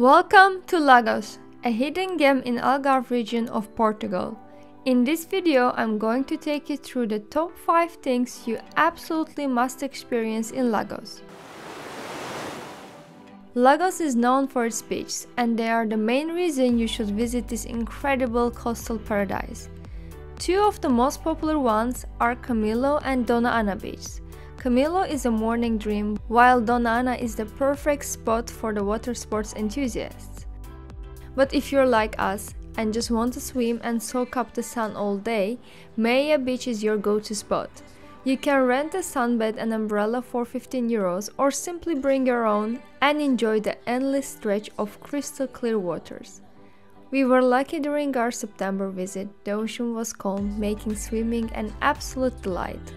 Welcome to Lagos, a hidden gem in Algarve region of Portugal. In this video, I'm going to take you through the top 5 things you absolutely must experience in Lagos. Lagos is known for its beaches, and they are the main reason you should visit this incredible coastal paradise. Two of the most popular ones are Camilo and Dona Ana Beach. Camilo is a morning dream, while Dona Ana is the perfect spot for the water sports enthusiasts. But if you're like us and just want to swim and soak up the sun all day, Meia Beach is your go-to spot. You can rent a sunbed and umbrella for 15 euros or simply bring your own and enjoy the endless stretch of crystal clear waters. We were lucky during our September visit, the ocean was calm, making swimming an absolute delight.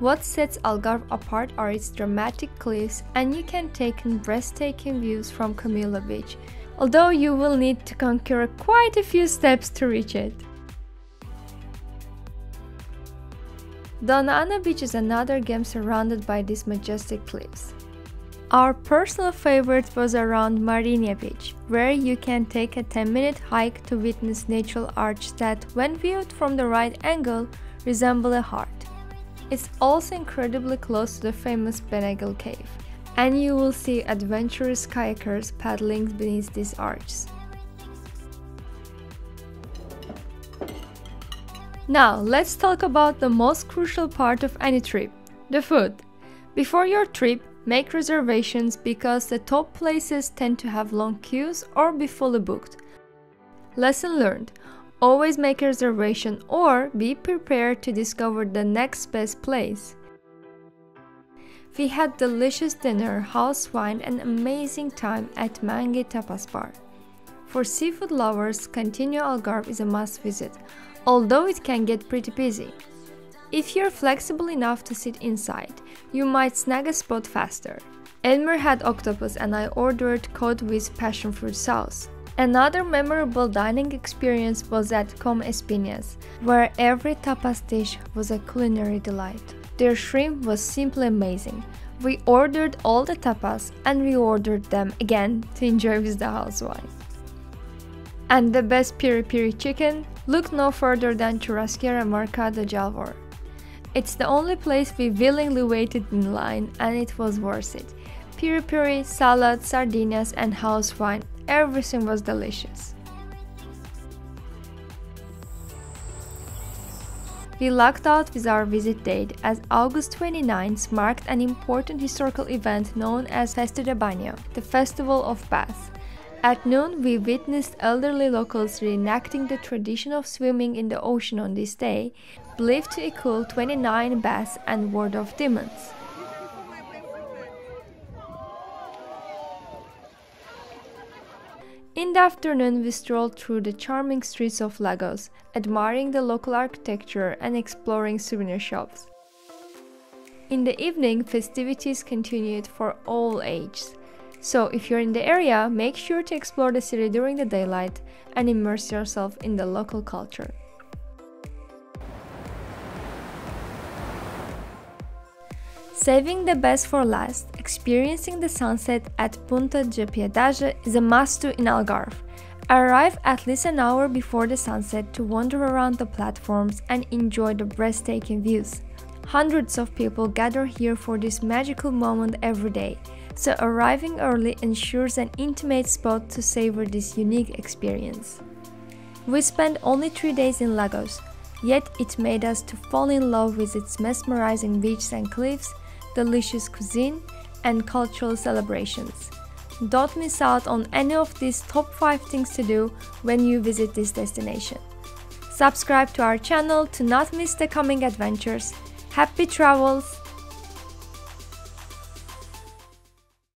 What sets Algarve apart are its dramatic cliffs and you can take in breathtaking views from Camilo Beach, although you will need to conquer quite a few steps to reach it. Dona Ana Beach is another gem surrounded by these majestic cliffs. Our personal favorite was around Marinha Beach, where you can take a 10 minute hike to witness natural arch that, when viewed from the right angle, resemble a heart. It's also incredibly close to the famous Benagil Cave, and you will see adventurous kayakers paddling beneath these arches. Now, let's talk about the most crucial part of any trip the food. Before your trip, make reservations because the top places tend to have long queues or be fully booked. Lesson learned Always make a reservation or be prepared to discover the next best place. We had delicious dinner, house wine and amazing time at Mangi Tapas Bar. For seafood lovers, Cantinho Algarve is a must visit, although it can get pretty busy. If you're flexible enough to sit inside, you might snag a spot faster. Elmer had octopus and I ordered cod with passion fruit sauce. Another memorable dining experience was at Com Espinhas, where every tapas dish was a culinary delight. Their shrimp was simply amazing. We ordered all the tapas and we ordered them again to enjoy with the housewife. And the best piri piri chicken, look no further than Churrasqueria Mercado Jalvor. It's the only place we willingly waited in line and it was worth it. Piri piri, salad, sardinas and house wine Everything was delicious. We lucked out with our visit date as August 29th marked an important historical event known as Festa de Banho, the Festival of Baths. At noon, we witnessed elderly locals reenacting the tradition of swimming in the ocean on this day, believed to equal 29 baths and Ward of Demons. In the afternoon, we strolled through the charming streets of Lagos, admiring the local architecture and exploring souvenir shops. In the evening, festivities continued for all ages. So, if you're in the area, make sure to explore the city during the daylight and immerse yourself in the local culture. Saving the best for last, experiencing the sunset at Ponta da Piedade is a must-do in Algarve. Arrive at least an hour before the sunset to wander around the platforms and enjoy the breathtaking views. Hundreds of people gather here for this magical moment every day, so arriving early ensures an intimate spot to savor this unique experience. We spent only three days in Lagos, yet it made us to fall in love with its mesmerizing beaches and cliffs, delicious cuisine, and cultural celebrations. Don't miss out on any of these top 5 things to do when you visit this destination. Subscribe to our channel to not miss the coming adventures. Happy travels!